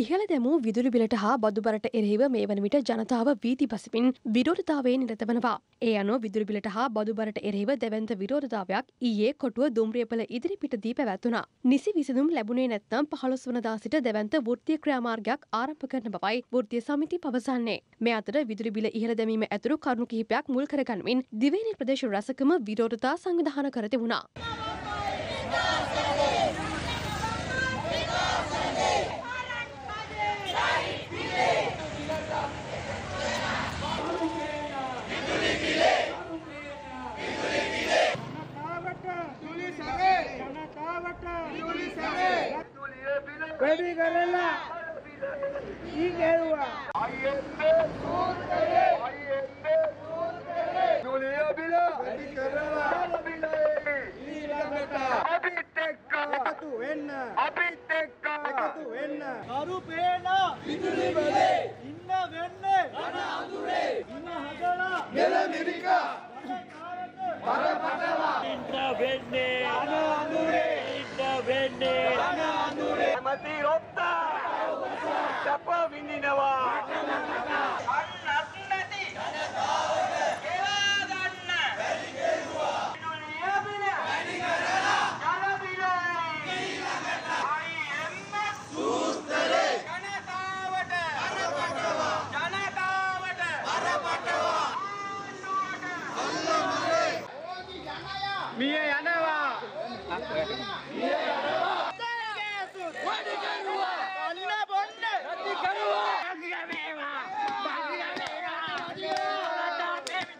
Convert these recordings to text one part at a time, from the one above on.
ඉහළ දැමූ විදුලි බිලට හා බදුබරට එරෙහිව මේ වන විට ජනතාව වීති පසිමින් විරෝධතාවේ නිරතවනවා. ඒ අනෝ විදුලි බිලට හා බදුබරට එරෙහිව දැවන්ත විරෝධතාවයක් ඊයේ කොටුව දුම්රියපල ඉදිරිපිටදී පැවැත්වුණා. නිසි විසඳුම් ලැබුණේ නැත්නම් පහළොස් වනදා සිට දැවන්ත වෘත්තිය ක්‍රියාමාර්ගයක් ආරම්භ කරන බවයි වෘත්තිය සමිති පවසන්නේ. මේ අතර විදුලි බිල ඉහළ දැමීම ඇතුළු කරුණු කිහිපයක් මුල් කරගන්මින් දිවයින ප්‍රදේශ රැසකම විරෝධතා සංවිධාන කර තිබුණා. ಬೇಡಿಗರೆಲ್ಲ ಈಗ ಹೇಳುವ. ಇನ್ನವೆಣ್ಣೆ ಇನ್ನ ಹಗಲ. ನೆಲ ಮೆರಿಕಾ Vende. Ana Andure. Vinda Vende. Ana Andure. Mati වෙන්නේ රණ අඳුරේ ඉන්න හදලා ගෙල මිරිකා ඉන්න වෙන්නේ රණ අඳුරේ ඉන්න වෙන්නේ රණ අඳුරේ ඇමති රොත්තා සැප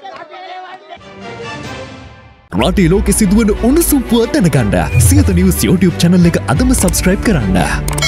විඳිනවා මිය යනවා රටේ ලෝකෙ සිදුවන උණුසුම් පුවත් දැනගන්න සියත නිවස් YouTube චැනල් එක අදම සබස්ක්‍රයිබ් කරන්න.